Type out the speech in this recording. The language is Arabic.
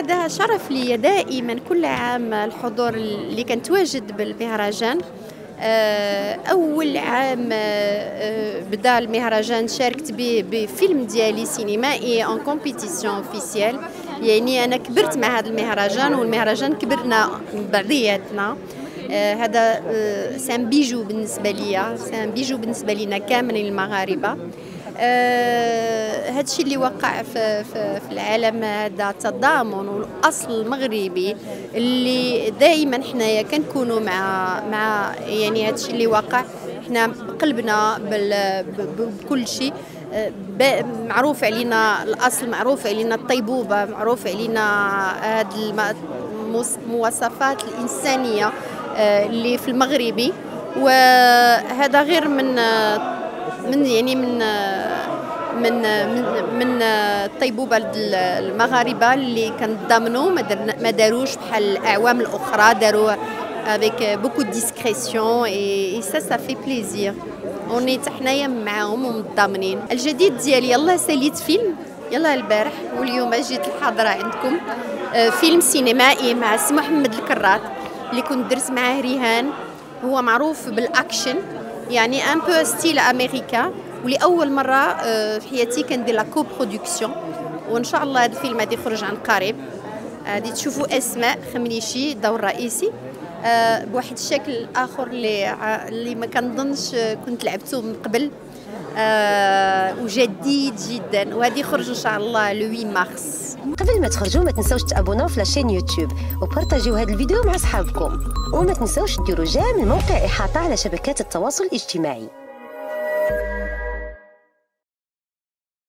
هذا شرف لي دائما كل عام الحضور اللي كنتواجد بالمهرجان. آه، أول عام آه، آه، بدأ المهرجان شاركت به بفيلم ديالي سينمائي en compétition officielle يعني أنا كبرت مع هذا المهرجان والمهرجان كبرنا بعضياتنا هذا c'est un bijou بالنسبة ليا c'est un bijou بالنسبة لينا كاملين المغاربة. هذا الشيء اللي وقع في, في, في العالم هذا التضامن والأصل المغربي اللي دائما حنايا كنكونوا مع مع يعني هذا الشيء اللي وقع حنا بقلبنا بكل شيء. معروف علينا الأصل معروف علينا الطيبوبة معروف علينا هذه المواصفات الإنسانية آه، اللي في المغربي. وهذا غير من من يعني من من من من الطيبوبة المغاربة اللي كنضامنوا ما داروش بحال الأعوام الأخرى داروا avec beaucoup de discrétion et, et ça ça fait plaisir. اوني حنايا معاهم ومتضامنين الجديد ديالي يلا ساليت فيلم. يلا البارح واليوم جيت الحاضرة عندكم. فيلم سينمائي مع سي محمد الكرات اللي كنت درت معاه ريهان. هو معروف بالأكشن يعني un peu style américain ولأول مرة آه، في حياتي كندير la coproduction وإن شاء الله هذا الفيلم غادي يخرج عن قريب. غادي تشوفوا أسماء خمليشي دور رئيسي. آه، بواحد الشكل آخر اللي اللي ما كنظنش كنت لعبته من قبل. آه وجديد جدا. وهذه يخرج إن شاء الله le 8 مارس قبل ما تخرجوا ما تنسوش تابوناو في la chaîne YouTube وبارطاجيو هذا الفيديو مع أصحابكم. وما تنسوش ديروا جيم الموقع إحاطة على شبكات التواصل الاجتماعي.